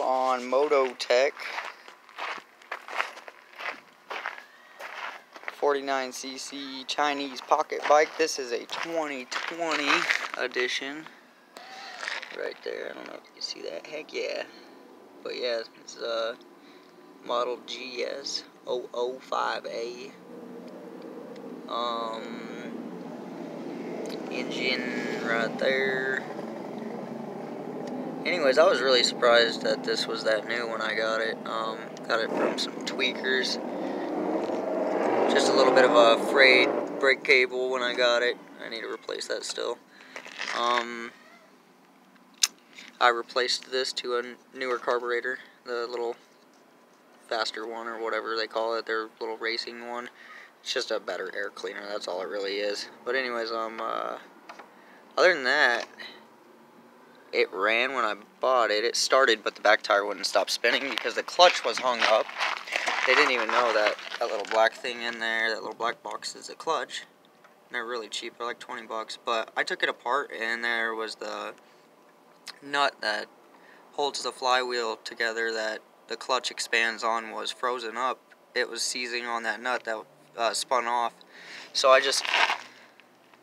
on MotoTec 49cc Chinese pocket bike. This is a 2020 edition. Right there. I don't know if you can see that. Heck yeah. But yeah, it's a model GS 005A. Um, engine right there. Anyways, I was really surprised that this was that new when I got it. Um, got it from some tweakers. Just a little bit of a frayed brake cable when I got it. I need to replace that still. Um, I replaced this to a newer carburetor, the little faster one or whatever they call it, their little racing one. It's just a better air cleaner, that's all it really is. But anyways, um, uh, other than that, it ran when I bought it. It started, but the back tire wouldn't stop spinning because the clutch was hung up. They didn't even know that that little black thing in there, that little black box is a clutch. they're really cheap, they're like 20 bucks. But I took it apart and there was the nut that holds the flywheel together that the clutch expands on was frozen up. It was seizing on that nut that uh, spun off. So I just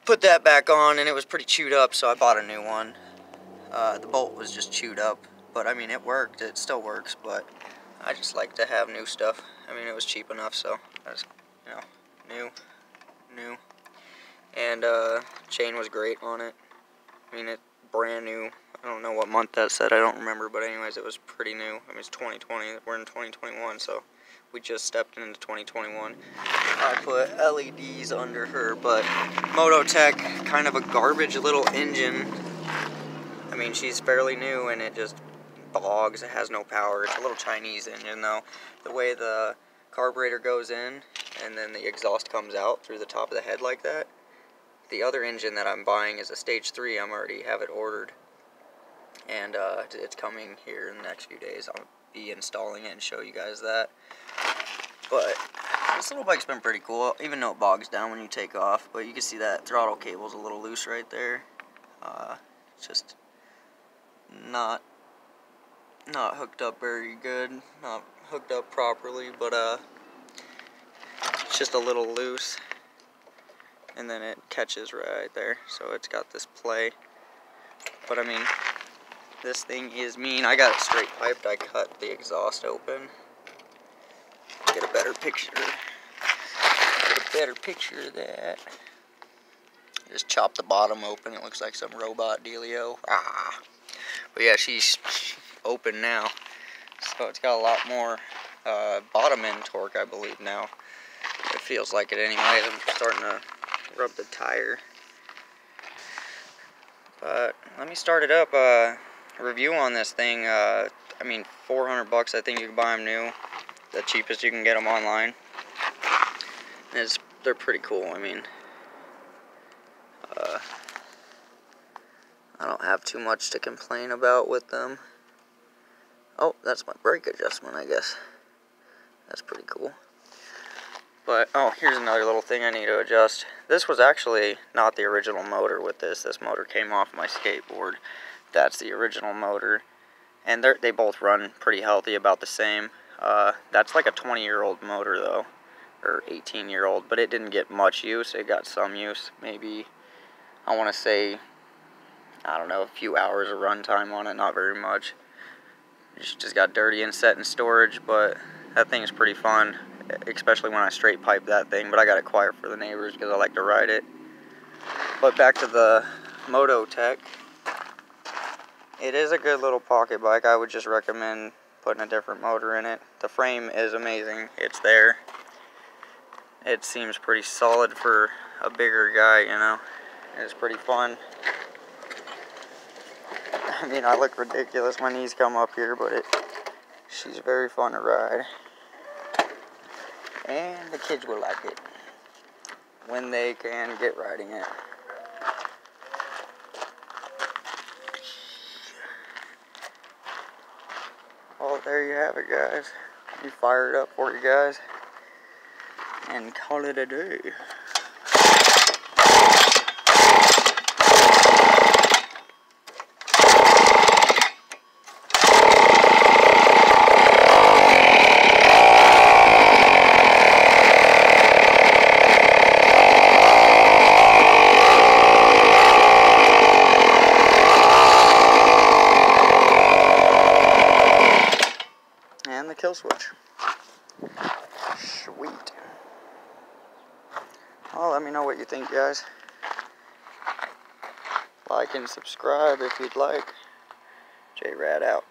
put that back on and it was pretty chewed up so I bought a new one. Uh, the bolt was just chewed up but I mean it worked, it still works but I just like to have new stuff. I mean it was cheap enough so I you know, new, new. And uh, chain was great on it. I mean it brand new. I don't know what month that said, I don't remember but anyways it was pretty new. I mean it's 2020, we're in 2021 so we just stepped into 2021. I put LEDs under her, but MotoTec, kind of a garbage little engine. I mean, she's fairly new and it just bogs. It has no power. It's a little Chinese engine though. The way the carburetor goes in and then the exhaust comes out through the top of the head like that. The other engine that I'm buying is a stage 3. I'm already have it ordered. And uh, it's coming here in the next few days. I'll be installing it and show you guys that. But this little bike's been pretty cool, even though it bogs down when you take off. But you can see that throttle cable's a little loose right there. Uh, just not not hooked up very good, not hooked up properly, but uh, it's just a little loose. And then it catches right there, so it's got this play. But I mean, this thing is mean. I got it straight piped. I cut the exhaust open. Get a better picture. Get a better picture of that. Just chop the bottom open. It looks like some robot dealio. Ah. But yeah, she's open now. So it's got a lot more uh, bottom end torque, I believe, now. It feels like it anyway. I'm starting to rub the tire. But let me start it up. Uh, review on this thing, uh, I mean, 400 bucks, I think you can buy them new. The cheapest you can get them online. It's, they're pretty cool, I mean. I don't have too much to complain about with them. Oh, that's my brake adjustment, I guess. That's pretty cool. But, oh, here's another little thing I need to adjust. This was actually not the original motor with this. This motor came off my skateboard that's the original motor. And they both run pretty healthy, about the same. Uh, that's like a 20 year old motor though, or 18 year old, but it didn't get much use. It got some use, maybe, I want to say, I don't know, a few hours of runtime on it, not very much. Just got dirty and set in storage, but that thing is pretty fun, especially when I straight pipe that thing, but I got it quiet for the neighbors because I like to ride it. But back to the MotoTec. It is a good little pocket bike. I would just recommend putting a different motor in it. The frame is amazing. It's there. It seems pretty solid for a bigger guy, you know. It's pretty fun. I mean, I look ridiculous. My knees come up here, but it she's very fun to ride. And the kids will like it when they can get riding it. Well, there you have it, guys. You fired up for you guys and call it a day. and the kill switch. Sweet. Well, let me know what you think, guys. Like and subscribe if you'd like. J-Rad out.